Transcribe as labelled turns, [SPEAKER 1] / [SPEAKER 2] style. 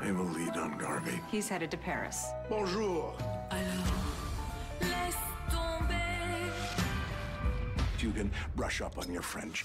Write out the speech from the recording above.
[SPEAKER 1] I will lead on Garvey.
[SPEAKER 2] He's headed to Paris.
[SPEAKER 1] Bonjour.
[SPEAKER 3] Tomber.
[SPEAKER 1] You can brush up on your French.